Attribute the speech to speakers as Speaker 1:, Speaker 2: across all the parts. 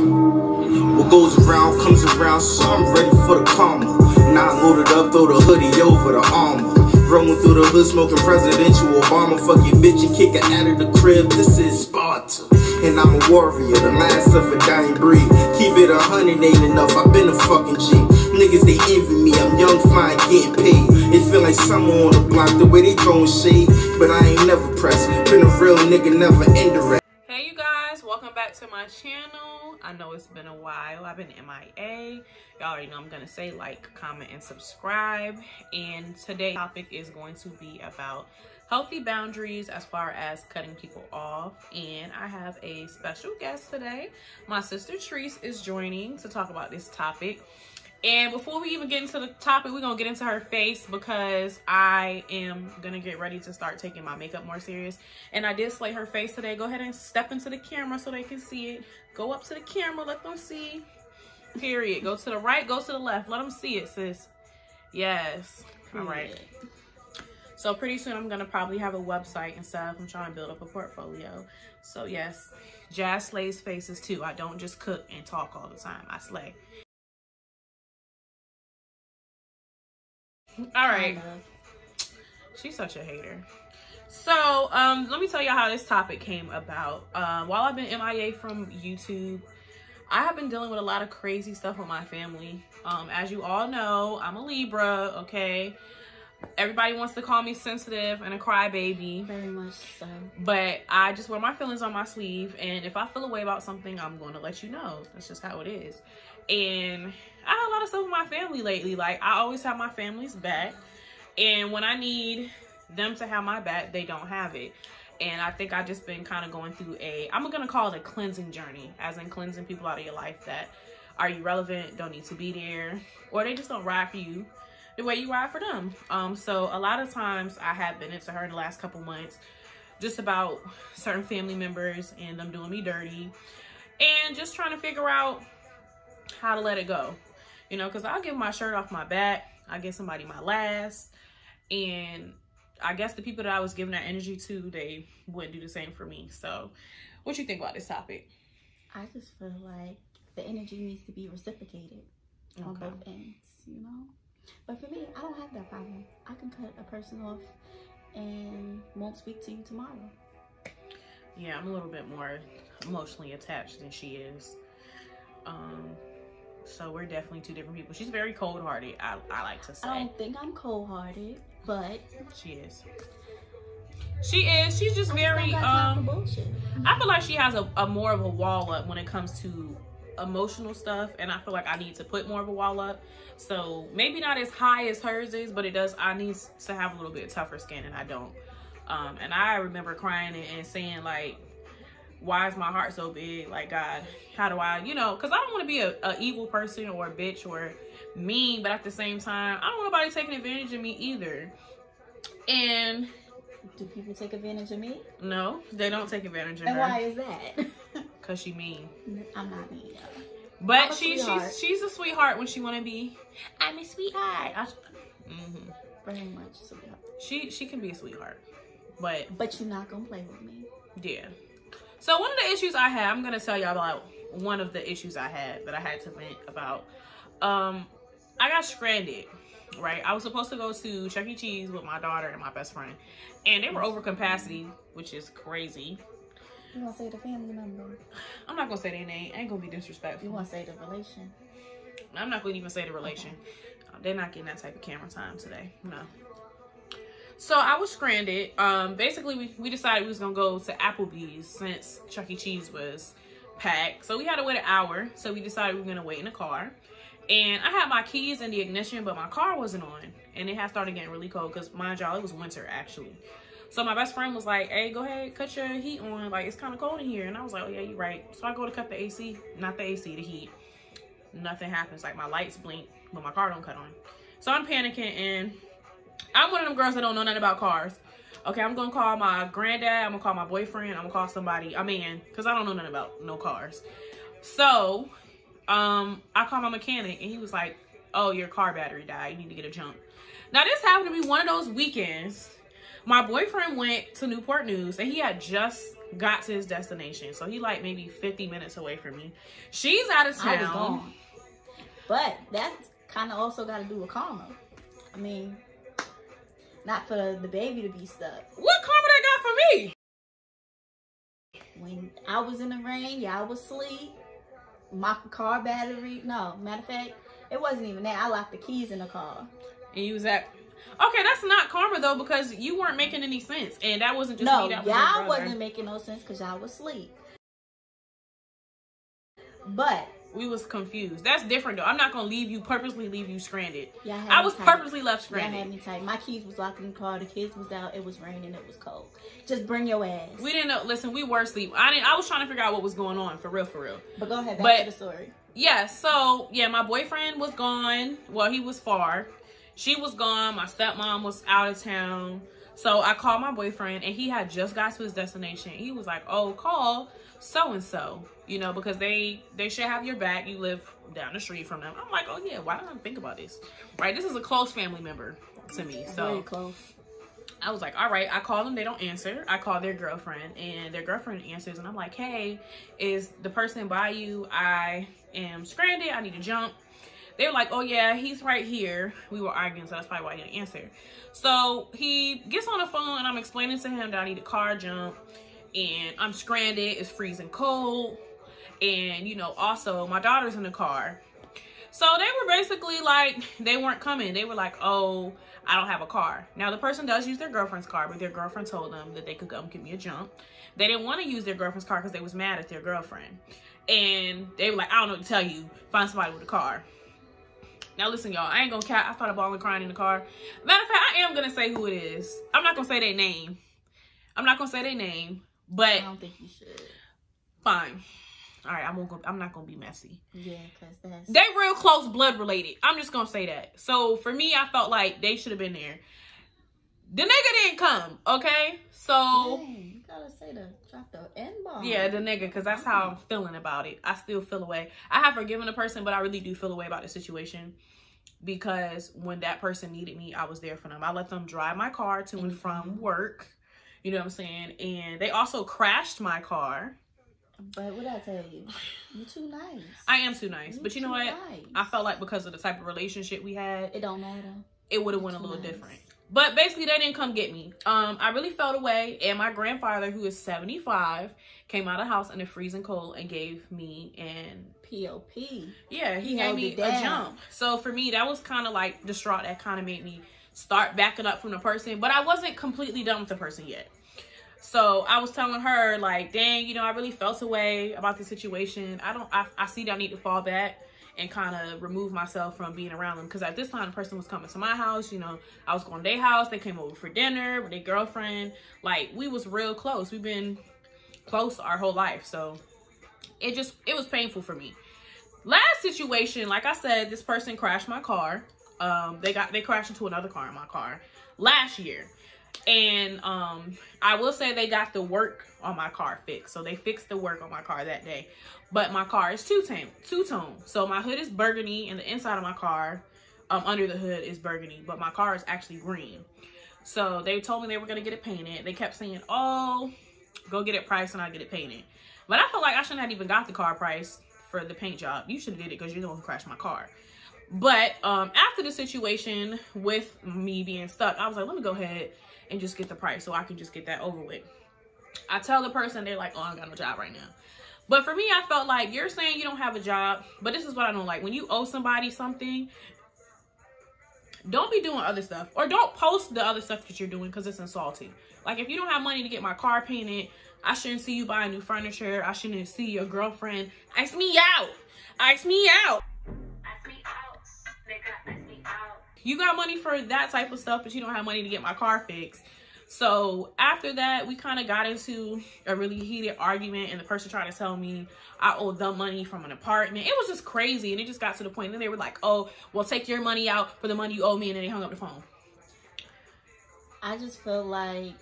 Speaker 1: What goes around comes around, so I'm ready for the karma. Not loaded up, throw the hoodie over the armor. Rolling through the hood, smoking presidential Obama. Fuck your bitch and kick her out of the crib. This is Sparta. And I'm a warrior, the last of a dying breed. Keep it a hundred ain't enough, I've been a fucking G. Niggas, they envy me, I'm young, flying, getting paid. It feel like summer on the block, the way they throwing shade. But I ain't never pressed. Been a real nigga, never indirect.
Speaker 2: Hey you guys, welcome back to my channel. I know it's been a while. I've been MIA. Y'all already know I'm gonna say like, comment, and subscribe. And today's topic is going to be about healthy boundaries as far as cutting people off. And I have a special guest today. My sister Treese is joining to talk about this topic. And before we even get into the topic, we're gonna get into her face because I am gonna get ready to start taking my makeup more serious. And I did slay her face today. Go ahead and step into the camera so they can see it. Go up to the camera, let them see. Period. Go to the right, go to the left. Let them see it, sis. Yes. All right. So pretty soon I'm gonna probably have a website and stuff. I'm trying to build up a portfolio. So yes, Jazz slays faces too. I don't just cook and talk all the time. I slay. All right. She's such a hater. So, um, let me tell y'all how this topic came about. Um, while I've been MIA from YouTube, I have been dealing with a lot of crazy stuff with my family. Um, as you all know, I'm a Libra, okay? Everybody wants to call me sensitive and a crybaby.
Speaker 3: Very much so.
Speaker 2: But I just wear my feelings on my sleeve. And if I feel a way about something, I'm going to let you know. That's just how it is. And I had a lot of stuff with my family lately. Like, I always have my family's back. And when I need them to have my back, they don't have it. And I think I've just been kind of going through a, I'm going to call it a cleansing journey. As in cleansing people out of your life that are irrelevant, don't need to be there. Or they just don't ride for you the way you ride for them. Um, so a lot of times I have been into her in the last couple months just about certain family members and them doing me dirty and just trying to figure out how to let it go. You know, because I'll give my shirt off my back. I give somebody my last. And I guess the people that I was giving that energy to, they wouldn't do the same for me. So what you think about this topic?
Speaker 3: I just feel like the energy needs to be reciprocated okay. on both ends, you know? But for me, I don't have that problem. I can cut a person off and won't speak to you tomorrow.
Speaker 2: Yeah, I'm a little bit more emotionally attached than she is. Um, so we're definitely two different people. She's very cold-hearted, I, I like to say.
Speaker 3: I don't think I'm cold-hearted, but...
Speaker 2: She is. She is. She's just I very, um... I feel like she has a, a more of a wall up when it comes to emotional stuff and I feel like I need to put more of a wall up. So maybe not as high as hers is, but it does, I need to have a little bit tougher skin and I don't. Um, and I remember crying and, and saying like, why is my heart so big? Like God, how do I, you know, cause I don't want to be a, a evil person or a bitch or mean, but at the same time, I don't want nobody taking advantage of me either. And
Speaker 3: do people take advantage of me?
Speaker 2: No, they don't take advantage of
Speaker 3: and
Speaker 2: her.
Speaker 3: And why is that?
Speaker 2: Cause she mean.
Speaker 3: I'm not mean.
Speaker 2: But she, she's she's a sweetheart when she want to be. I'm a sweetheart. I,
Speaker 3: mm-hmm. Very much sweetheart.
Speaker 2: She she can be a sweetheart, but
Speaker 3: but you're not gonna play with me.
Speaker 2: Yeah. So one of the issues I had, I'm gonna tell y'all about one of the issues I had that I had to vent about. Um, I got stranded. Right, I was supposed to go to Chuck E. Cheese with my daughter and my best friend, and they were over capacity, which is crazy.
Speaker 3: You want to say the family member?
Speaker 2: I'm not going to say their name. I ain't going to be disrespectful.
Speaker 3: You want to say the relation?
Speaker 2: I'm not going to even say the relation. Okay. They're not getting that type of camera time today. No. So I was stranded. Um, basically, we, we decided we was going to go to Applebee's since Chuck E. Cheese was packed. So we had to wait an hour. So we decided we were going to wait in the car. And I had my keys in the ignition, but my car wasn't on. And it had started getting really cold because, mind y'all, it was winter, actually. So my best friend was like, hey, go ahead, cut your heat on. Like, it's kind of cold in here. And I was like, oh, yeah, you're right. So I go to cut the AC. Not the AC, the heat. Nothing happens. Like, my lights blink, but my car don't cut on. So I'm panicking, and I'm one of them girls that don't know nothing about cars. Okay, I'm going to call my granddad. I'm going to call my boyfriend. I'm going to call somebody, a man, because I don't know nothing about no cars. So, um, I called my mechanic, and he was like, oh, your car battery died. You need to get a jump. Now, this happened to be one of those weekends my boyfriend went to Newport News and he had just got to his destination. So he like maybe 50 minutes away from me. She's out of
Speaker 3: I was
Speaker 2: town.
Speaker 3: gone. But that's kind of also got to do with karma. I mean, not for the, baby to be stuck.
Speaker 2: What karma that got for me?
Speaker 3: When I was in the rain, y'all was asleep. My car battery, no, matter of fact, it wasn't even that. I locked the keys in the car.
Speaker 2: And you was at Okay, that's not karma though because you weren't making any sense, and that wasn't just
Speaker 3: no,
Speaker 2: me. That was
Speaker 3: y'all wasn't making no sense because y'all was asleep. But
Speaker 2: We was confused. That's different though. I'm not gonna leave you purposely leave you stranded.
Speaker 3: y'all had
Speaker 2: I was
Speaker 3: tight.
Speaker 2: purposely left
Speaker 3: Y'all had me tight. My keys was locked in the car. The kids was out. It was raining. It was cold. Just bring your ass.
Speaker 2: We didn't know. Listen, we were asleep. I didn't. I was trying to figure out what was going on for real, for real.
Speaker 3: but go ahead. Back
Speaker 2: But-
Speaker 3: to the story.
Speaker 2: Yeah. So yeah, my boyfriend was gone. Well, he was far. She was gone. My stepmom was out of town. So I called my boyfriend, and he had just got to his destination. He was like, "Oh, call so and so," you know, because they they should have your back. You live down the street from them. I'm like, "Oh yeah, why didn't I think about this?" Right? This is a close family member to me. So
Speaker 3: Very close.
Speaker 2: I was like, all right, I call them, they don't answer. I call their girlfriend and their girlfriend answers and I'm like, hey, is the person by you? I am stranded, I need to jump. They're like, oh yeah, he's right here. We were arguing, so that's probably why he didn't answer. So he gets on the phone and I'm explaining to him that I need a car jump and I'm stranded, it's freezing cold. And you know, also my daughter's in the car. So they were basically like, they weren't coming. They were like, oh, I don't have a car. Now the person does use their girlfriend's car, but their girlfriend told them that they could come give me a jump. They didn't want to use their girlfriend's car because they was mad at their girlfriend. And they were like, I don't know what to tell you. Find somebody with a car. Now listen, y'all, I ain't gonna cat. I started bawling crying in the car. Matter of fact, I am gonna say who it is. I'm not gonna say their name. I'm not gonna say their name, but
Speaker 3: I don't think you should.
Speaker 2: fine. All right, I won't go. I'm not gonna be messy.
Speaker 3: Yeah, because that's.
Speaker 2: They real close blood related. I'm just gonna say that. So for me, I felt like they should have been there. The nigga didn't come, okay? So
Speaker 3: Dang, you gotta say the drop the N bomb.
Speaker 2: yeah, the nigga, because that's how I'm feeling about it. I still feel away. I have forgiven the person, but I really do feel away about the situation because when that person needed me, I was there for them. I let them drive my car to and from mm-hmm. work. You know what I'm saying? And they also crashed my car.
Speaker 3: But what I tell you, you're too nice.
Speaker 2: I am too nice, but you know what?
Speaker 3: nice.
Speaker 2: I felt like because of the type of relationship we had,
Speaker 3: it don't matter.
Speaker 2: it would have went a little
Speaker 3: nice.
Speaker 2: different. But basically, they didn't come get me. Um, I really felt away, and my grandfather, who is 75, came out of the house in the freezing cold and gave me and
Speaker 3: Pop.
Speaker 2: yeah, he,
Speaker 3: He
Speaker 2: gave me a jump. So for me, that was kind of like distraught. That kind of made me start backing up from the person, but I wasn't completely done with the person yet. So I was telling her like, dang, you know, I really felt away about the situation. I don't, I, I see that I need to fall back and kind of remove myself from being around them. Because at this time, the person was coming to my house. You know, I was going to their house. They came over for dinner with their girlfriend. Like we was real close. We've been close our whole life. So it just, it was painful for me. Last situation, like I said, this person crashed my car. Um, they got they crashed into another car in my car last year. And um, I will say they got the work on my car fixed. So they fixed the work on my car that day. But my car is two-tone, two-tone. So my hood is burgundy and the inside of my car, um, under the hood is burgundy. But my car is actually green. So they told me they were going to get it painted. They kept saying, oh, go get it priced and I'll get it painted. But I felt like I shouldn't have even got the car price for the paint job. You should have did it because you're the one who crashed my car. But um, after the situation with me being stuck, I was like, let me go ahead and just get the price so I can just get that over with. I tell the person, they're like, oh, I got no job right now. But for me, I felt like you're saying you don't have a job, but this is what I don't like. When you owe somebody something, don't be doing other stuff or don't post the other stuff that you're doing because it's insulting. Like if you don't have money to get my car painted, I shouldn't see you buying new furniture. I shouldn't see your girlfriend. Ask me out. Ask me out.
Speaker 4: Ask me out. Nigga, ask me out.
Speaker 2: You got money for that type of stuff, but you don't have money to get my car fixed. So after that, we kind of got into a really heated argument, and the person tried to tell me I owed them money from an apartment. It was just crazy, and it just got to the point. And they were like, "Oh, well, take your money out for the money you owe me," and then they hung up the phone.
Speaker 3: I just feel like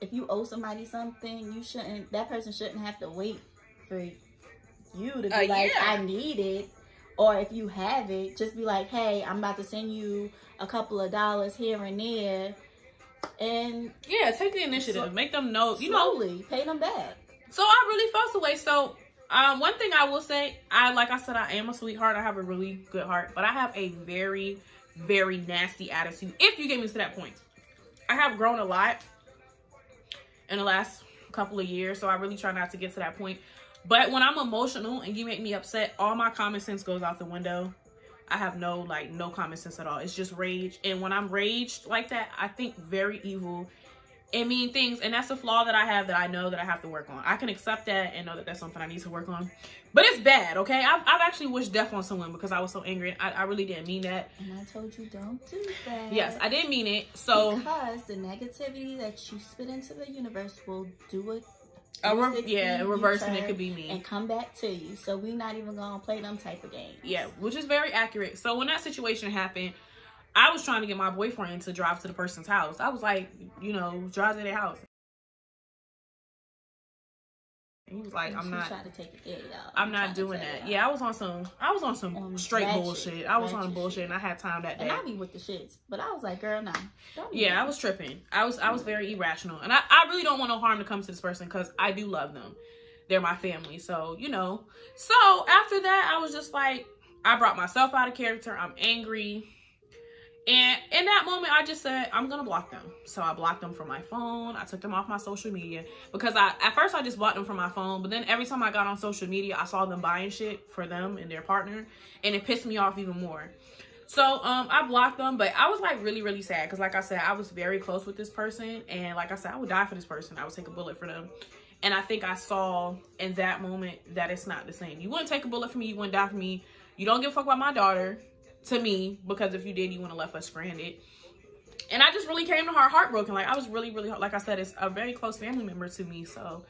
Speaker 3: if you owe somebody something, you shouldn't. That person shouldn't have to wait for you to be
Speaker 2: Uh,
Speaker 3: like,
Speaker 2: yeah.
Speaker 3: "I need it," or if you have it, just be like, "Hey, I'm about to send you a couple of dollars here and there." and
Speaker 2: Yeah, take the initiative.
Speaker 3: So-
Speaker 2: Make them know. You know,
Speaker 3: slowly pay them back.
Speaker 2: So I really felt the way. So um, one thing I will say, I like I said, I am a sweetheart. I have a really good heart, but I have a very, very nasty attitude. If you get me to that point, I have grown a lot in the last couple of years, so I really try not to get to that point. But when I'm emotional and you make me upset, all my common sense goes out the window. I have no like no common sense at all. It's just rage. And when I'm raged like that, I think very evil and mean things. And that's a flaw that I have that I know that I have to work on. I can accept that and know that that's something I need to work on. But it's bad, okay? I've, I've actually wished death on someone because I was so angry. I, I really didn't mean that.
Speaker 3: And I told you don't do that.
Speaker 2: Yes, I didn't mean it. So
Speaker 3: because the negativity that you spit into the universe will do it.
Speaker 2: A re-
Speaker 3: 360
Speaker 2: yeah, reversing it could be me.
Speaker 3: and come back to you. So we're not even gonna play them type of games.
Speaker 2: Yeah, which is very accurate. So when that situation happened, I was trying to get my boyfriend to drive to the person's house. I was like, you know, drive to their house. He was like,
Speaker 3: And
Speaker 2: I'm not
Speaker 3: tried to take it. Y'all.
Speaker 2: I'm
Speaker 3: trying
Speaker 2: not doing that. Yeah, I was on some I was on some
Speaker 3: On
Speaker 2: straight
Speaker 3: ratchet,
Speaker 2: bullshit. I was on bullshit
Speaker 3: shit.
Speaker 2: and I had time that
Speaker 3: And
Speaker 2: day.
Speaker 3: I be with the shits, but I was like, girl, nah.
Speaker 2: Yeah, I was tripping. I was I was very irrational. And I, I really don't want no harm to come to this person because I do love them. They're my family. So, you know. So after that, I was just like, I brought myself out of character. I'm angry. And in that moment, I just said, I'm gonna block them. So I blocked them from my phone. I took them off my social media because I at first I just blocked them from my phone, but then every time I got on social media, I saw them buying shit for them and their partner, and it pissed me off even more. So um, I blocked them, but I was like really really sad because like I said, I was very close with this person, and like I said, I would die for this person. I would take a bullet for them. And I think I saw in that moment that it's not the same. You wouldn't take a bullet for me. You wouldn't die for me. You don't give a fuck about my daughter to me because if you did, you wouldn't have left us stranded. And I just really came to her heartbroken. Like I was really, really, like I said, it's a very close family member to me. So,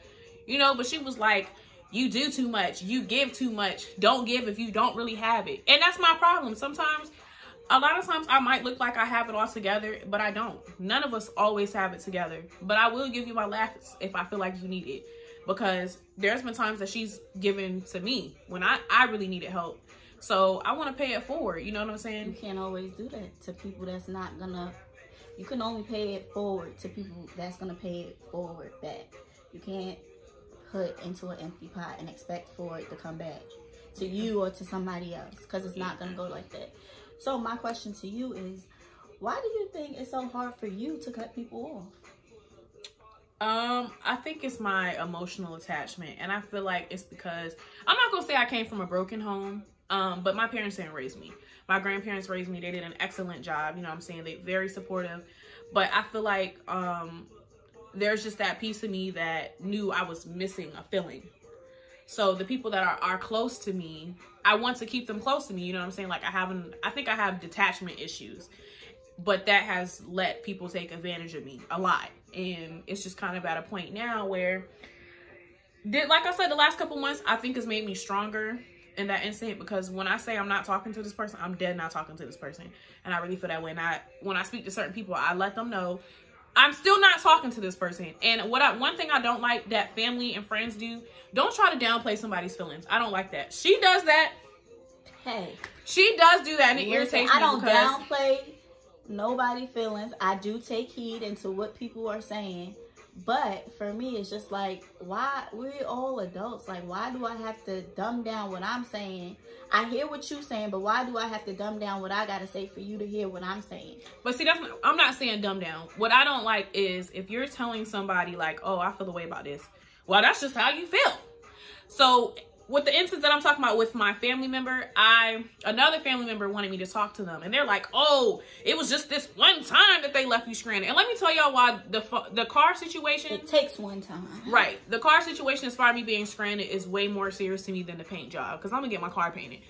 Speaker 2: you know, but she was like, you do too much. You give too much. Don't give if you don't really have it. And that's my problem. Sometimes, a lot of times I might look like I have it all together, but I don't. None of us always have it together. But I will give you my last if I feel like you need it. Because there's been times that she's given to me when I, I really needed help. So I want to pay it forward. You know what I'm saying?
Speaker 3: You can't always do that to people that's not gonna. You can only pay it forward to people that's gonna pay it forward back. You can't put into an empty pot and expect for it to come back to you or to somebody else because it's not gonna go like that. So my question to you is, why do you think it's so hard for you to cut people off?
Speaker 2: Um, I think it's my emotional attachment, and I feel like it's because I'm not gonna say I came from a broken home. Um, but my parents didn't raise me. My grandparents raised me. They did an excellent job. You know what I'm saying? They very supportive. But I feel like um there's just that piece of me that knew I was missing a feeling. So the people that are, are close to me, I want to keep them close to me. You know what I'm saying? Like I haven't I think I have detachment issues. But that has let people take advantage of me a lot. And it's just kind of at a point now where did like I said, the last couple months I think has made me stronger in that instant because when I say I'm not talking to this person, I'm dead not talking to this person. And I really feel that way. And I when I speak to certain people, I let them know I'm still not talking to this person. And what I one thing I don't like that family and friends do, don't try to downplay somebody's feelings. I don't like that. She does that.
Speaker 3: Hey,
Speaker 2: She does do that and it
Speaker 3: listen,
Speaker 2: irritates
Speaker 3: I don't
Speaker 2: because
Speaker 3: downplay nobody feelings. I do take heed into what people are saying. But for me, it's just like, why? We're all adults. Like, why do I have to dumb down what I'm saying? I hear what you're saying, but why do I have to dumb down what I got to say for you to hear what I'm saying?
Speaker 2: But see, that's not, I'm not saying dumb down. What I don't like is if you're telling somebody like, "Oh, I feel the way about this." Well, that's just how you feel. So, with the instance that I'm talking about with my family member, I another family member wanted me to talk to them, and they're like, "Oh, it was just this one time that they left you stranded." And let me tell y'all why the the car situation.
Speaker 3: It takes one time.
Speaker 2: Right. The car situation, as far as me being stranded, is way more serious to me than the paint job because I'm gonna get my car painted.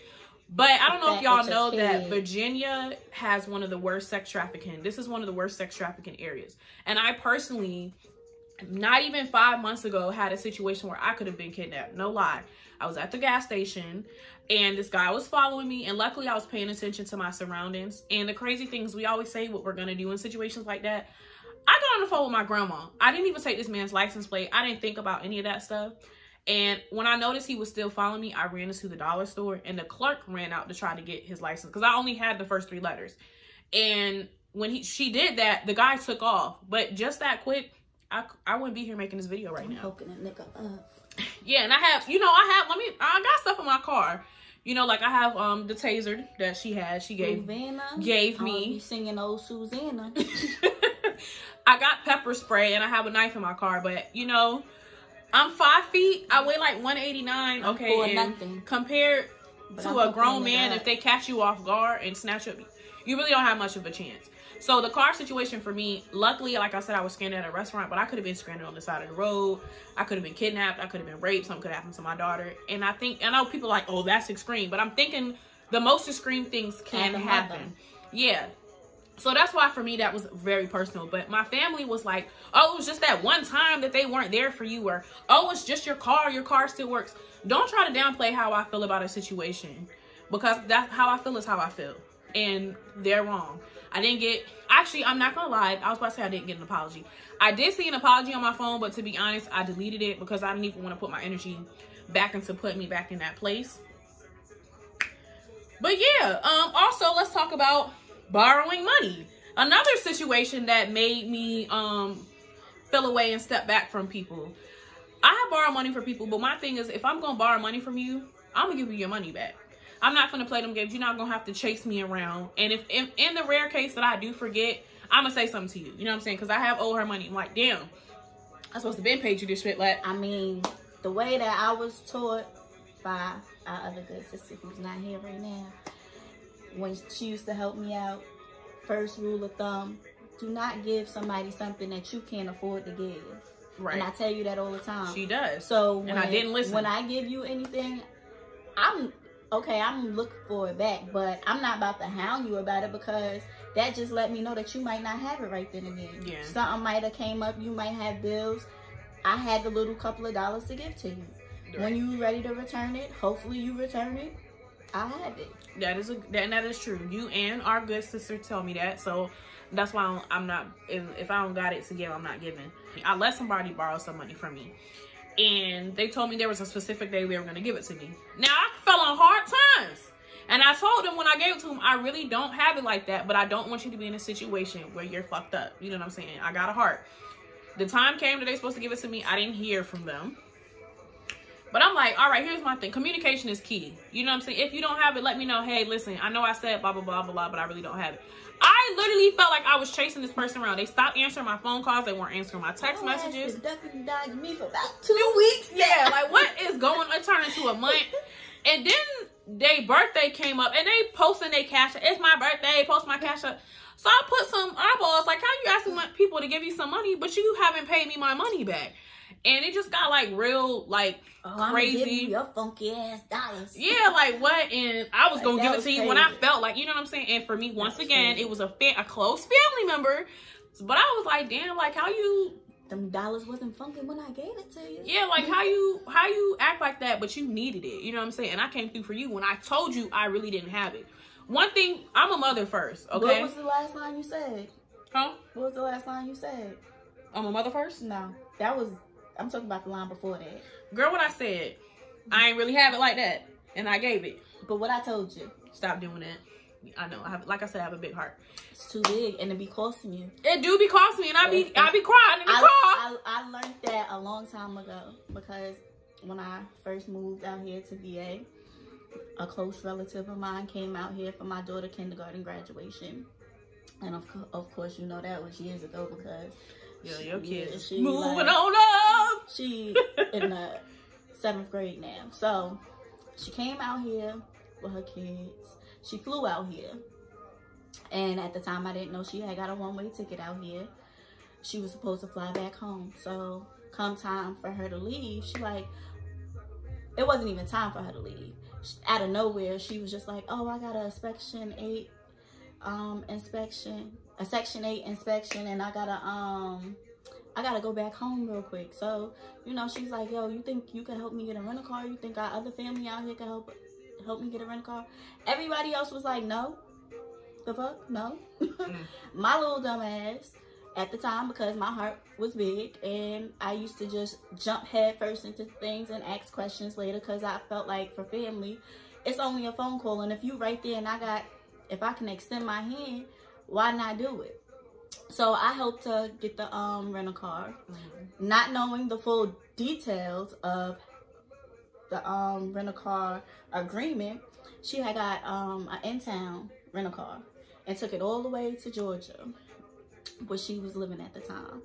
Speaker 2: But I don't know if y'all know that Virginia has one of the worst sex trafficking. This is one of the worst sex trafficking areas. And I personally, not even five months ago, had a situation where I could have been kidnapped. No lie. I was at the gas station and this guy was following me. And luckily, I was paying attention to my surroundings. And the crazy things we always say what we're gonna do in situations like that. I got on the phone with my grandma. I didn't even take this man's license plate. I didn't think about any of that stuff. And when I noticed he was still following me, I ran into the dollar store and the clerk ran out to try to get his license because I only had the first three letters. And when he she did that, the guy took off. But just that quick, I I wouldn't be here making this video right
Speaker 3: I'm
Speaker 2: now.
Speaker 3: poking a nigga up.
Speaker 2: Yeah, and I have, you know, I have. Let me. I got stuff in my car. You know, like I have um the taser that she had. She gave.
Speaker 3: Susanna,
Speaker 2: gave me-
Speaker 3: singing old Susanna.
Speaker 2: I got pepper spray and I have a knife in my car, but you know, I'm five feet. I weigh like 189.
Speaker 3: I'm
Speaker 2: Okay, and
Speaker 3: nothing.
Speaker 2: compared
Speaker 3: But
Speaker 2: to
Speaker 3: I'm
Speaker 2: a grown man, if they catch you off guard and snatch up, you really don't have much of a chance. So the car situation for me, luckily, like I said, I was stranded at a restaurant, but I could have been stranded on the side of the road. I could have been kidnapped. I could have been raped. Something could happen to my daughter. And I think, I know people are like, oh, that's extreme, but I'm thinking the most extreme things can
Speaker 3: a
Speaker 2: happen. Yeah. So that's why for me that was very personal. But my family was like, oh, it was just that one time that they weren't there for you, or oh, it's just your car, your car still works. Don't try to downplay how I feel about a situation because that's how I feel is how I feel. And they're wrong. I didn't get actually I'm not gonna lie, I was about to say I didn't get an apology. I did see an apology on my phone, but to be honest, I deleted it because I didn't even want to put my energy back into putting me back in that place. But yeah, um, also let's talk about borrowing money. Another situation that made me um feel away and step back from people. I have borrowed money from people, but my thing is if I'm gonna borrow money from you, I'm gonna give you your money back. I'm not gonna play them games. You're not gonna have to chase me around. And if in, in the rare case that I do forget, I'm gonna say something to you. You know what I'm saying? Because I have owed her money. I'm like, damn, I'm supposed to been paid you this shit. Like,
Speaker 3: I mean, the way that I was taught by our other good sister who's not here right now, when she used to help me out, first rule of thumb, do not give somebody something that you can't afford to give.
Speaker 2: right?
Speaker 3: And I tell you that all the time.
Speaker 2: she does.
Speaker 3: So when,
Speaker 2: And I didn't listen.
Speaker 3: When I give you anything, I'm okay. I'm looking for it back, but I'm not about to hound you about it because that just let me know that you might not have it right then and there.
Speaker 2: Yeah.
Speaker 3: Something might have came up. You might have bills. I had the little couple of dollars to give to you. When you ready to return it, hopefully you return it. I have it.
Speaker 2: That is a that, that is true. You and our good sister tell me that, so that's why I'm, I'm not. If, if I don't got it to give, I'm not giving. I let somebody borrow some money from me, and they told me there was a specific day they were gonna give it to me. Now I fell on hard times, and I told them when I gave it to them, I really don't have it like that, but I don't want you to be in a situation where you're fucked up. You know what I'm saying? I got a heart. The time came that they supposed to give it to me. I didn't hear from them. But I'm like, all right, here's my thing. Communication is key. You know what I'm saying? If you don't have it, let me know. Hey, listen, I know I said blah, blah, blah, blah, blah, but I really don't have it. I literally felt like I was chasing this person around. They stopped answering my phone calls. They weren't answering my text
Speaker 3: ass
Speaker 2: messages.
Speaker 3: ducking me for about two weeks.
Speaker 2: Yeah, like what is going? It turned into a month. And then their birthday came up and they posting their cash. It's my birthday. Post my cash up. So I put some eyeballs. Like, how you asking people to give you some money, but you haven't paid me my money back? And it just got like real, like
Speaker 3: Oh,
Speaker 2: crazy.
Speaker 3: you your funky ass dollars.
Speaker 2: Yeah, like what? And I was
Speaker 3: Like,
Speaker 2: gonna give it to you when I felt like, you know what I'm saying. And for me, once again,
Speaker 3: crazy.
Speaker 2: it was a fa- a close family member. But I was like, damn, like how you,
Speaker 3: Them dollars wasn't funky when I gave it to you.
Speaker 2: yeah, like how you, how you act like that, but you needed it. You know what I'm saying? And I came through for you when I told you I really didn't have it. One thing, I'm a mother first, Okay.
Speaker 3: What was the last line you said?
Speaker 2: Huh?
Speaker 3: What was the last line you said?
Speaker 2: I'm a mother first.
Speaker 3: No, that was. I'm talking about the line before that.
Speaker 2: Girl, what I said, I ain't really have it like that, and I gave it.
Speaker 3: But what I told you,
Speaker 2: Stop doing that. I know. I have, like I said, I have a big heart.
Speaker 3: it's too big and it be costing you.
Speaker 2: It do be costing me, and I be,
Speaker 3: Yes,
Speaker 2: I be crying in the
Speaker 3: I,
Speaker 2: car.
Speaker 3: I, I learned that a long time ago because when I first moved out here to VA, a close relative of mine came out here for my daughter kindergarten graduation. And of, of course, you know that was years ago because
Speaker 2: Yo, your
Speaker 3: Yeah,
Speaker 2: kids
Speaker 3: she
Speaker 2: moving
Speaker 3: like-
Speaker 2: on up.
Speaker 3: She in the seventh grade now. So she came out here with her kids. She flew out here. And at the time I didn't know she had got a one-way ticket out here. She was supposed to fly back home. So come time for her to leave, she like it wasn't even time for her to leave. She- Out of nowhere, she was just like, "Oh, I got a section 8 um inspection, a section 8 inspection and I got a, um I gotta go back home real quick. So, you know, she's like, yo, you think you can help me get a rental car? You think our other family out here can help help me get a rental car? Everybody else was like, no. The fuck? No. Mm. my little dumb ass at the time because my heart was big and I used to just jump head first into things and ask questions later because I felt like for family, it's only a phone call and if you right there and I got if I can extend my hand, why not do it? So I helped her get the um rental car, not knowing the full details of the um rental car agreement. She had got um an in town rental car and took it all the way to Georgia, where she was living at the time.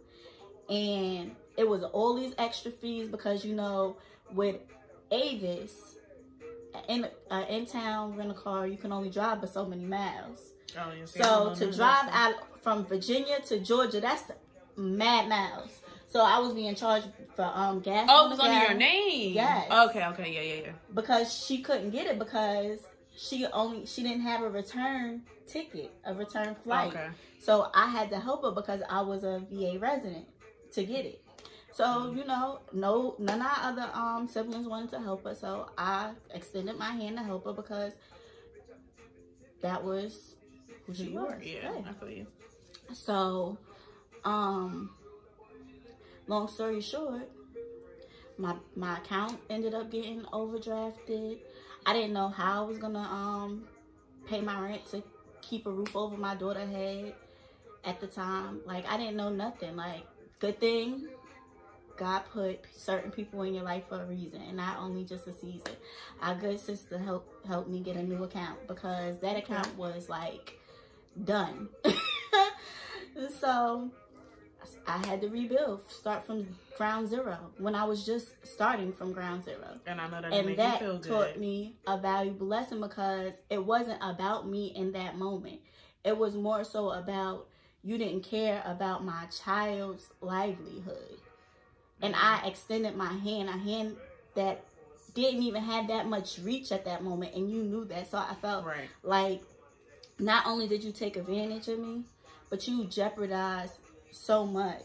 Speaker 3: And it was all these extra fees because you know with Avis in uh, in town rental car you can only drive but so many miles.
Speaker 2: Oh,
Speaker 3: So to drive out from Virginia to Georgia, that's mad miles. So I was being charged for um gas.
Speaker 2: Oh, it was under your name.
Speaker 3: Yes.
Speaker 2: Okay, okay, yeah, yeah, yeah.
Speaker 3: because she couldn't get it because she only she didn't have a return ticket, a return flight.
Speaker 2: Okay.
Speaker 3: So I had to help her because I was a VA resident to get it. So
Speaker 2: Mm-hmm.
Speaker 3: you know, no, none of our other um siblings wanted to help her. So I extended my hand to help her because that was who she was.
Speaker 2: Yeah, I feel you.
Speaker 3: So, um, long story short, my my account ended up getting overdrafted. I didn't know how I was gonna um pay my rent to keep a roof over my daughter's head at the time. Like I didn't know nothing. Like good thing God put certain people in your life for a reason, and not only just a season. Our good sister helped helped me get a new account because that account was like done. so I had to rebuild, start from ground zero when I was just starting from ground zero.
Speaker 2: And I know that and
Speaker 3: And
Speaker 2: make you
Speaker 3: that taught me a valuable lesson because it wasn't about me in that moment. It was more so about you didn't care about my child's livelihood. And
Speaker 2: Mm-hmm.
Speaker 3: I extended my hand, a hand that didn't even have that much reach at that moment. And you knew that. So I felt
Speaker 2: Right.
Speaker 3: like not only did you take advantage of me, but you jeopardized so much.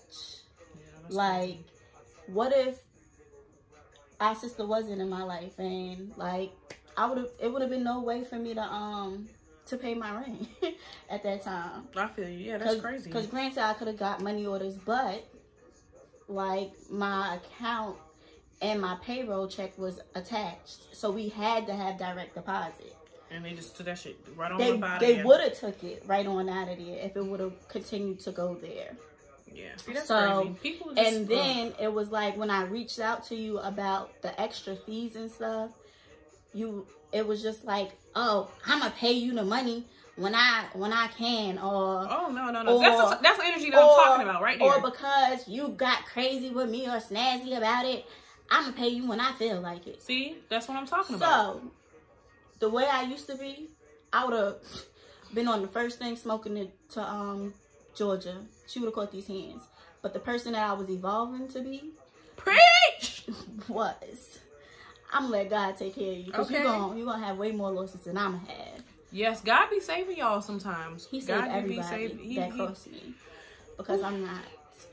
Speaker 3: Like, what if our sister wasn't in my life and like I would have it would have been no way for me to um to pay my rent at that time.
Speaker 2: I feel you. Yeah, that's crazy.
Speaker 3: Because granted I could have got money orders, but like my account and my payroll check was attached. So we had to have direct deposit.
Speaker 2: And they just took that shit right on
Speaker 3: They
Speaker 2: up out
Speaker 3: they would have took it right on out of there if it would have continued to go there.
Speaker 2: Yeah. See, that's
Speaker 3: So,
Speaker 2: crazy. People just,
Speaker 3: And then it was like when I reached out to you about the extra fees and stuff, you it was just like, oh, I'ma pay you the money when I when I can, or
Speaker 2: Oh no no no!
Speaker 3: Or-
Speaker 2: that's the, that's the energy that
Speaker 3: or,
Speaker 2: I'm talking about right there.
Speaker 3: or because you got crazy with me or snazzy about it, I'ma pay you when I feel like it.
Speaker 2: See, that's what I'm talking about.
Speaker 3: So the way I used to be, I would have been on the first thing smoking it to um Georgia. She would have caught these hands. But the person that I was evolving to be
Speaker 2: Preach.
Speaker 3: was. I'm gonna let God take care of you because
Speaker 2: Okay.
Speaker 3: you're gonna you're gonna have way more losses than I'm gonna have.
Speaker 2: Yes, God be saving y'all sometimes.
Speaker 3: He saved
Speaker 2: God do be
Speaker 3: everybody
Speaker 2: saving. He,
Speaker 3: that
Speaker 2: he,
Speaker 3: crossed me because I'm not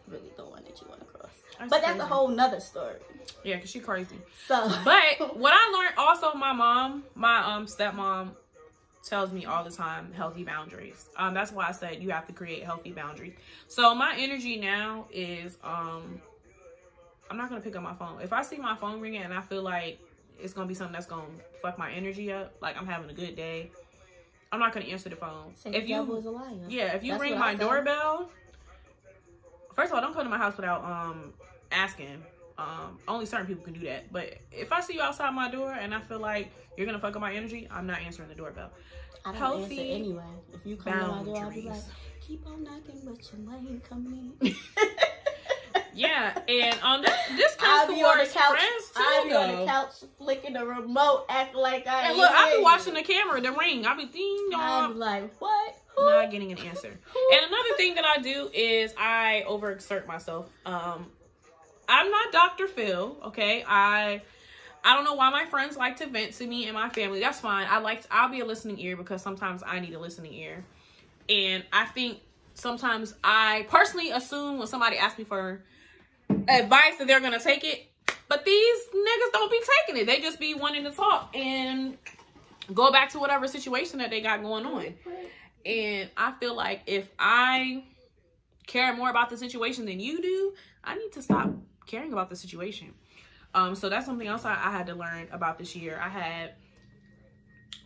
Speaker 3: really the one that you want to cross.
Speaker 2: That's
Speaker 3: but that's a whole nother story.
Speaker 2: yeah, cause she crazy.
Speaker 3: So,
Speaker 2: But what I learned also, my mom, my um stepmom, tells me all the time healthy boundaries. Um, that's why I said you have to create healthy boundaries. So my energy now is um, I'm not gonna pick up my phone. If I see my phone ringing and I feel like it's gonna be something that's gonna fuck my energy up, like I'm having a good day, I'm not gonna answer the phone. if
Speaker 3: the
Speaker 2: you
Speaker 3: is a liar.
Speaker 2: yeah, if you
Speaker 3: That's
Speaker 2: ring my doorbell, first of all, don't come to my house without um asking. Um, only certain people can do that. But if I see you outside my door and I feel like you're gonna fuck up my energy, I'm not answering the doorbell.
Speaker 3: I don't
Speaker 2: healthy
Speaker 3: answer anyway. If you come to my door, I'll be like, keep on knocking, but your lane coming in.
Speaker 2: Yeah, and um, this, this
Speaker 3: I'll
Speaker 2: comes
Speaker 3: be on the
Speaker 2: towards
Speaker 3: couch.
Speaker 2: friends too.
Speaker 3: I'll be on the couch flicking the remote, acting like I
Speaker 2: And look, I
Speaker 3: hear
Speaker 2: be watching the camera, the ring. I'll be ding
Speaker 3: I'll
Speaker 2: dong.
Speaker 3: be like, what?
Speaker 2: Not getting an answer. And another thing that I do is I overexert myself. Um, I'm not Dr. Phil, okay? I I don't know why my friends like to vent to me and my family. That's fine. I like to, I'll be a listening ear because sometimes I need a listening ear. And I think sometimes I personally assume when somebody asks me for advice that they're gonna take it. But these niggas don't be taking it. They just be wanting to talk and go back to whatever situation that they got going on. And I feel like if I care more about the situation than you do, I need to stop caring about the situation. Um, so that's something else I, I had to learn about this year. I had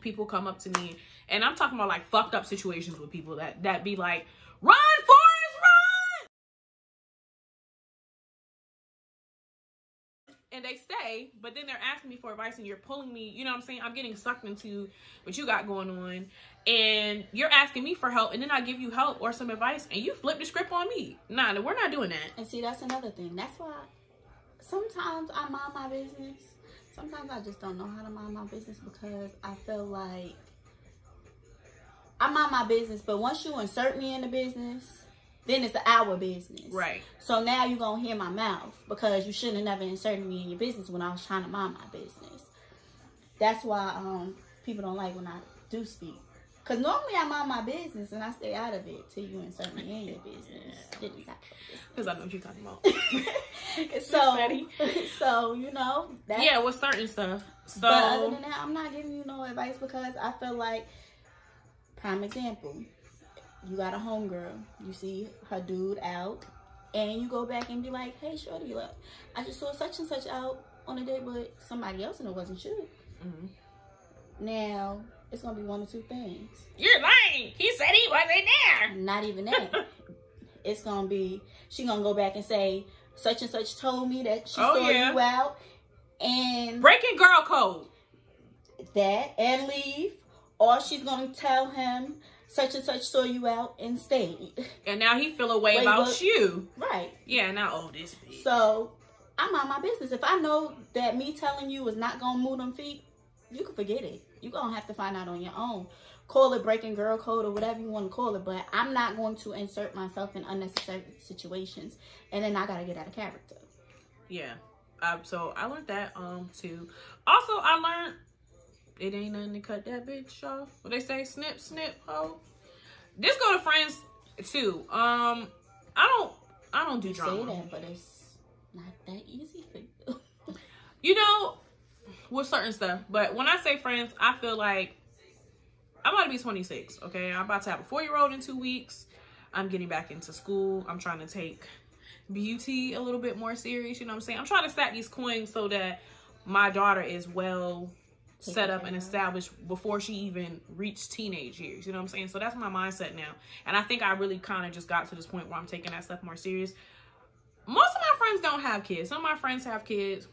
Speaker 2: people come up to me, and I'm talking about like fucked up situations with people that that be like, "Run, Forrest, Stay, but then they're asking me for advice, and you're pulling me. You know what I'm saying? I'm getting sucked into what you got going on, and you're asking me for help, and then I give you help or some advice, and you flip the script on me. Nah, we're not doing that.
Speaker 3: And see, that's another thing. That's why sometimes I mind my business. Sometimes I just don't know how to mind my business because I feel like I mind my business, but once you insert me in the business, then it's our business.
Speaker 2: Right.
Speaker 3: So now you're gonna hear my mouth because you shouldn't have never inserted me in your business when I was trying to mind my business. That's why um people don't like when I do speak. Cause normally I mind my business and I stay out of it till you insert me in your business. Then it's out of
Speaker 2: Because I know what you're talking about.
Speaker 3: so, so you know, that's,
Speaker 2: yeah, with certain stuff. So
Speaker 3: But other than that, I'm not giving you no advice because I feel like, prime example, you got a homegirl, you see her dude out, and you go back and be like, hey, shorty, look, I just saw such and such out on a date with somebody else and it wasn't you.
Speaker 2: Mhm.
Speaker 3: Now, it's going to be one or two things.
Speaker 2: you're lying. He said he wasn't there.
Speaker 3: Not even that. it's going to be, she going to go back and say, such and such told me that she
Speaker 2: Oh,
Speaker 3: saw
Speaker 2: yeah.
Speaker 3: you out. And
Speaker 2: Breaking girl code.
Speaker 3: that and leave, or she's gonna tell him such and such saw you out and stayed.
Speaker 2: And now he feel a way
Speaker 3: Wait,
Speaker 2: about you.
Speaker 3: Right.
Speaker 2: Yeah, now oh this bitch.
Speaker 3: So I'm on my business. If I know that me telling you is not gonna move them feet, you can forget it. You're gonna have to find out on your own. Call it breaking girl code or whatever you want to call it, but I'm not going to insert myself in unnecessary situations and then I gotta get out of character.
Speaker 2: Yeah. Um, so I learned that um too. Also, I learned it ain't nothing to cut that bitch off. What they say, snip, snip, ho. This go to friends too. Um, I don't, I don't do
Speaker 3: You
Speaker 2: drama.
Speaker 3: say that, but it's not that easy for you.
Speaker 2: You know, with certain stuff. But when I say friends, I feel like I'm about to be 26. Okay, I'm about to have a four year old in two weeks. I'm getting back into school. I'm trying to take beauty a little bit more serious. You know what I'm saying? I'm trying to stack these coins so that my daughter is well set up and established before she even reached teenage years. You know what I'm saying? So that's my mindset now. And I think I really kind of just got to this point where I'm taking that stuff more serious. Most of my friends don't have kids. Some of my friends have kids.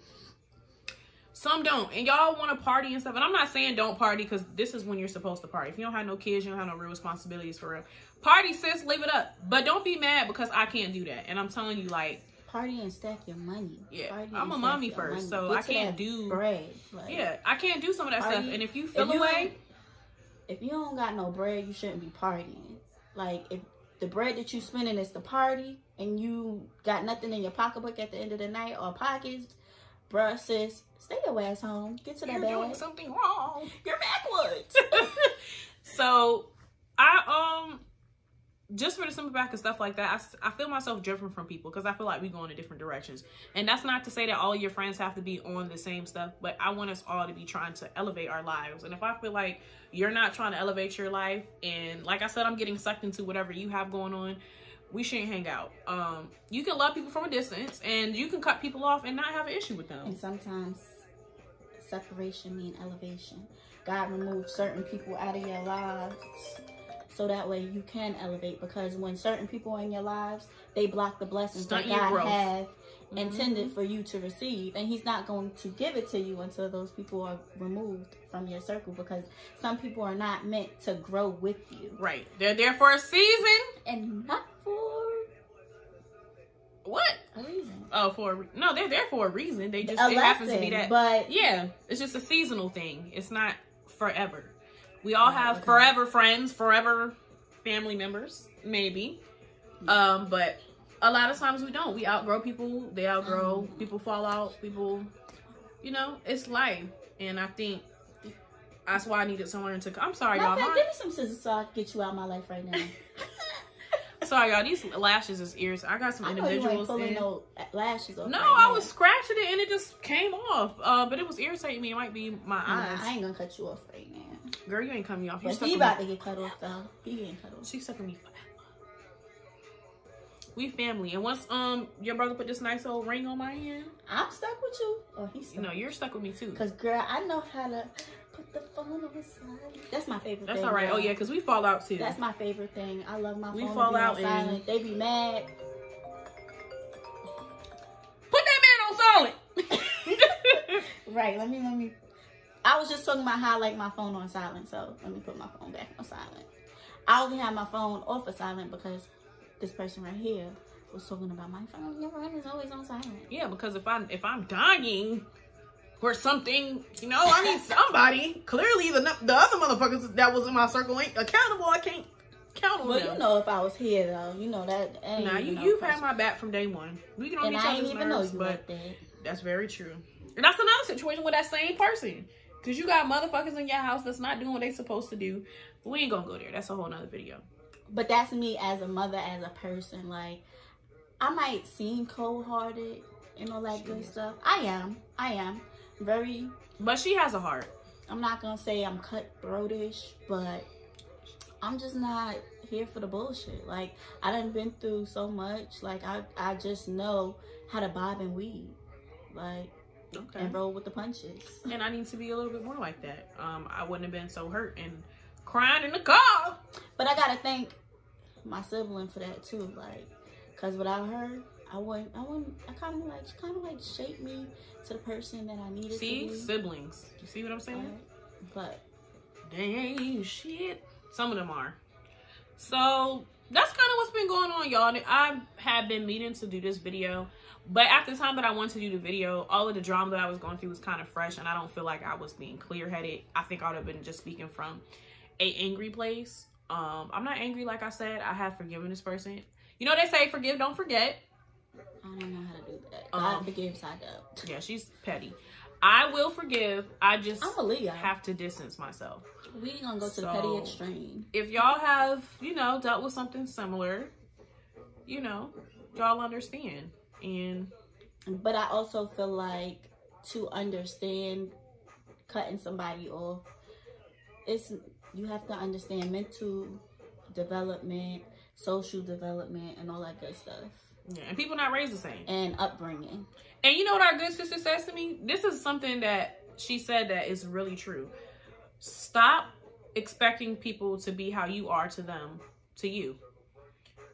Speaker 2: Some don't. And y'all want to party and stuff. And I'm not saying don't party because this is when you're supposed to party. If you don't have no kids, you don't have no real responsibilities for real. Party, sis, live it up. But don't be mad because I can't do that. And I'm telling you, like,
Speaker 3: Party and stack your money.
Speaker 2: Yeah,
Speaker 3: Party
Speaker 2: I'm a mommy first, so
Speaker 3: Get
Speaker 2: I can't do-
Speaker 3: bread. Like,
Speaker 2: yeah, I can't do some of that
Speaker 3: Party-
Speaker 2: stuff. And if you
Speaker 3: if
Speaker 2: feel
Speaker 3: you
Speaker 2: away,
Speaker 3: if you don't got no bread, you shouldn't be partying. Like if the bread that you spending is the party and you got nothing in your pocketbook at the end of the night or pockets, bruh, sis, stay your ass home. Get to that
Speaker 2: you're doing something wrong.
Speaker 3: You're backwards.
Speaker 2: so just for the simple fact of stuff like that, I feel myself different from people because I feel like we go in different directions. And that's not to say that all your friends have to be on the same stuff, but I want us all to be trying to elevate our lives. And if I feel like you're not trying to elevate your life, and like I said, I'm getting sucked into whatever you have going on, we shouldn't hang out. Um, you can love people from a distance, and you can cut people off and not have an issue with them.
Speaker 3: and sometimes separation means elevation. God removed certain people out of your lives so that way you can elevate because when certain people are in your lives, they block the blessings
Speaker 2: Stunt
Speaker 3: that God have
Speaker 2: Mhm.
Speaker 3: intended for you to receive and he's not going to give it to you until those people are removed from your circle because some people are not meant to grow with you
Speaker 2: Right. They're there for a season.
Speaker 3: and not for
Speaker 2: What?
Speaker 3: a reason
Speaker 2: Oh, for a re- no, they're there for a reason. They just
Speaker 3: a
Speaker 2: it happens to be that.
Speaker 3: but
Speaker 2: yeah, it's just a seasonal thing. It's not forever. We all have
Speaker 3: okay.
Speaker 2: forever friends, forever family members, maybe. Um, but a lot of times we don't. We outgrow people. They outgrow.
Speaker 3: Mm.
Speaker 2: People fall out. People, you know, it's life. And I think that's why I needed someone to. I'm sorry, y'all.
Speaker 3: fact, give me some scissors so I can get you out of my life right now.
Speaker 2: sorry, y'all. These lashes is ears. I got some
Speaker 3: I you
Speaker 2: individuals. in-
Speaker 3: no lashes.
Speaker 2: No,
Speaker 3: right
Speaker 2: I was scratching it and it just came off. Uh, but it was irritating me. It might be my
Speaker 3: Nah,
Speaker 2: eyes.
Speaker 3: I ain't gonna cut you off right now.
Speaker 2: Girl, you ain't coming off. You
Speaker 3: he about
Speaker 2: me.
Speaker 3: to get cut off though. He getting cut off.
Speaker 2: She stuck with me forever. We family. And once um your brother put this nice old ring on my hand,
Speaker 3: I'm stuck with you. Oh, he's
Speaker 2: you know, you're stuck with me too.
Speaker 3: Cause girl, I know how to Put the phone on silent. That's my favorite
Speaker 2: That's
Speaker 3: thing.
Speaker 2: all right. Oh
Speaker 3: y'all.
Speaker 2: yeah, because we fall out too.
Speaker 3: That's my favorite thing. I love my
Speaker 2: We
Speaker 3: phone.
Speaker 2: fall out
Speaker 3: on
Speaker 2: and-
Speaker 3: silent. They be mad.
Speaker 2: Put that man on silent.
Speaker 3: Right. Let me let me. I was just talking about how I like my phone on silent, so let me put my phone back on silent. I only have my phone off of silent because this person right here was talking about my phone. Your phone is always on silent.
Speaker 2: yeah, because if I'm if I'm dying or something, you know, I mean, somebody. Clearly, the the other motherfuckers that was in my circle ain't accountable. I can't count on
Speaker 3: Well,
Speaker 2: them.
Speaker 3: you know, if I was here though, you know that. ain't
Speaker 2: Nah, you you've had my back from day one. We can
Speaker 3: only
Speaker 2: each
Speaker 3: I ain't
Speaker 2: other's
Speaker 3: even know
Speaker 2: nerves,
Speaker 3: you
Speaker 2: but
Speaker 3: that.
Speaker 2: that's very true. And that's another situation with that same person. Cause you got motherfuckers in your house that's not doing what they supposed to do. But we ain't gonna go there. That's a whole nother video.
Speaker 3: But that's me as a mother, as a person. Like, I might seem cold hearted and all that good stuff. I am. I am. Very,
Speaker 2: But she has a heart.
Speaker 3: I'm not going to say I'm cutthroatish, but I'm just not here for the bullshit. Like, I done been through so much. Like, I, I just know how to bob and weave. Like,
Speaker 2: Okay.
Speaker 3: and roll with the punches.
Speaker 2: And I need to be a little bit more like that. Um, I wouldn't have been so hurt and crying in the car.
Speaker 3: But I gotta thank my sibling for that too. Like, cause without her, I wouldn't. I wouldn't. I kind of like, she kind of like shaped me to the person that I needed
Speaker 2: See,
Speaker 3: to be.
Speaker 2: siblings. You see what I'm saying?
Speaker 3: Right? But
Speaker 2: Dang, shit. Some of them are. So that's kind of what's been going on, y'all. I have been meaning to do this video, but at the time that I wanted to do the video, all of the drama that I was going through was kind of fresh, and I don't feel like I was being clear-headed. I think I would have been just speaking from a angry place. Um, I'm not angry, like I said. I have forgiven this person. You know they say forgive, don't forget.
Speaker 3: I don't know how to do that.
Speaker 2: Um,
Speaker 3: God forgives, I don't.
Speaker 2: Yeah, she's petty. I will forgive. I just
Speaker 3: I'm a Leo.
Speaker 2: have to distance myself.
Speaker 3: We gonna go to the petty extreme.
Speaker 2: if y'all have, you know, dealt with something similar, you know, y'all understand. And
Speaker 3: But I also feel like to understand cutting somebody off, it's you have to understand mental development, social development, and all that good stuff,
Speaker 2: yeah, and people not raised the same.
Speaker 3: and upbringing.
Speaker 2: And you know what our good sister says to me? This is something that she said that is really true. Stop expecting people to be how you are to them, to you.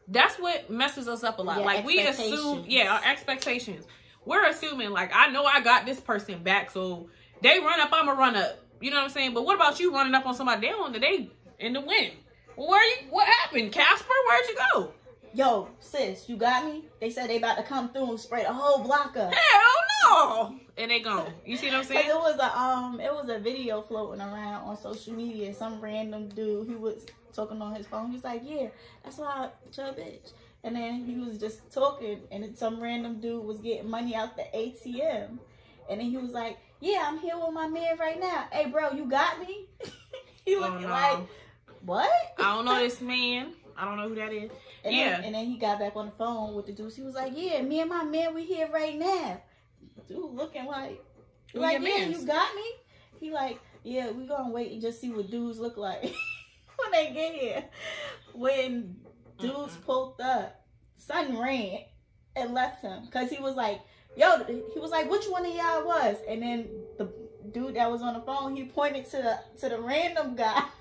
Speaker 2: That's what messes us up a lot.
Speaker 3: Yeah,
Speaker 2: like we assume, yeah, our expectations. We're assuming like I know I got this person back, so they run up, I'ma run up. You know what I'm saying? But what about you running up on somebody? They on the day in the wind. Well, where you? What happened, Casper? Where'd you go?
Speaker 3: Yo, sis, you got me? They said they about to come through and spray the whole block up.
Speaker 2: Hell no! And they gone. You see what I'm saying?
Speaker 3: it was a um, it was a video floating around on social media. Some random dude, he was talking on his phone. He was like, "Yeah, that's why I your bitch." And then he was just talking, and some random dude was getting money out the ATM, and then he was like, "Yeah, I'm here with my man right now. Hey, bro, you got me?" he
Speaker 2: Oh,
Speaker 3: looking
Speaker 2: no.
Speaker 3: like, "What?"
Speaker 2: I don't know this man. I don't know who that is.
Speaker 3: And
Speaker 2: Yeah.
Speaker 3: Then, and then he got back on the phone with the dudes. He was like, "Yeah, me and my man, we here right now." Dude, looking like,
Speaker 2: Who
Speaker 3: like, yeah,
Speaker 2: mans?
Speaker 3: you got me. He like, yeah, we gonna wait and just see what dudes look like when they get here. When dudes
Speaker 2: Mm-mm.
Speaker 3: pulled up, son ran and left him because he was like, yo, he was like, which one of y'all was? And then the dude that was on the phone, he pointed to the to the random guy.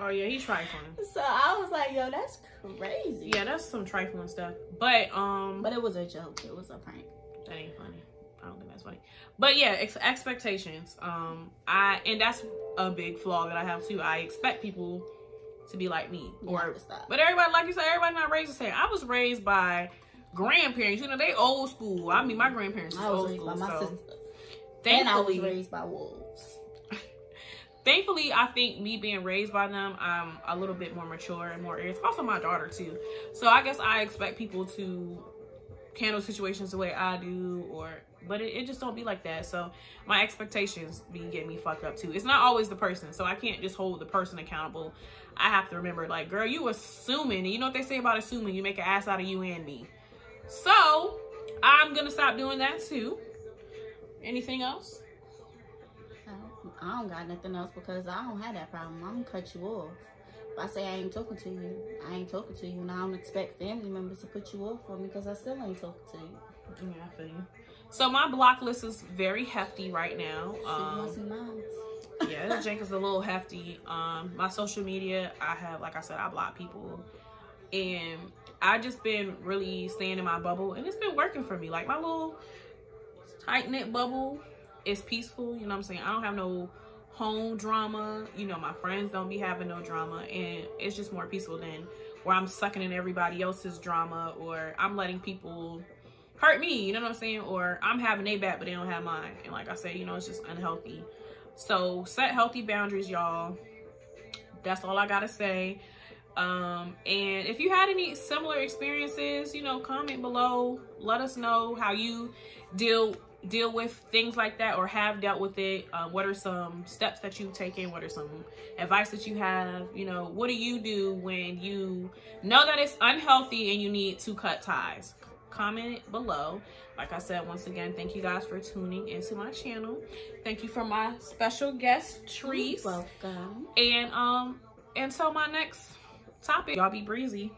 Speaker 2: Oh yeah, he's trifling.
Speaker 3: So I was like, yo, that's crazy.
Speaker 2: Yeah, that's some trifling stuff. But um,
Speaker 3: But it was a joke. It was a prank.
Speaker 2: that ain't funny. I don't think that's funny. But yeah, ex- expectations. Um, I and that's a big flaw that I have too. I expect people to be like me, or but everybody, like you said, everybody not raised the same. I was raised by grandparents. You know, they old school. I mean, my grandparents
Speaker 3: I was
Speaker 2: old
Speaker 3: raised
Speaker 2: school.
Speaker 3: by my
Speaker 2: so
Speaker 3: sister. And I was raised by wolves.
Speaker 2: Thankfully, I think me being raised by them, I'm a little bit more mature and more it's Also, my daughter too. So I guess I expect people to handle situations the way I do, or but it, it just don't be like that. So my expectations be getting me fucked up too. It's not always the person, so I can't just hold the person accountable. I have to remember, like, girl, you assuming. You know what they say about assuming? You make an ass out of you and me. So I'm gonna stop doing that too. Anything else?
Speaker 3: I don't, got nothing else because I don't have that problem. I'm gonna cut you off. If I say I ain't talking to you, I ain't talking to you, and I don't expect family members to put you off for me because I still ain't talking to you.
Speaker 2: Yeah, I feel you. So my block list is very hefty right now. Um, yeah, Jake is a little hefty. Um, my social media, I have, like I said, I block people, and I just been really staying in my bubble, and it's been working for me. Like my little tight knit bubble is peaceful. You know what I'm saying? I don't have no home drama. You know, my friends don't be having no drama, and it's just more peaceful than where I'm sucking in everybody else's drama, or I'm letting people hurt me. You know what I'm saying? Or I'm having a back, but they don't have mine. And like I said, you know, it's just unhealthy. So set healthy boundaries, y'all. That's all I gotta say. Um, and if you had any similar experiences, you know, comment below. Let us know how you deal deal with things like that or have dealt with it. Uh, what are some steps that you've taken? What are some advice that you have? You know, what do you do when you know that it's unhealthy and you need to cut ties? Comment below. Like I said, once again, thank you guys for tuning into my channel. Thank you for my special guest, Trees.
Speaker 3: Welcome.
Speaker 2: And um, until my next topic, y'all be breezy.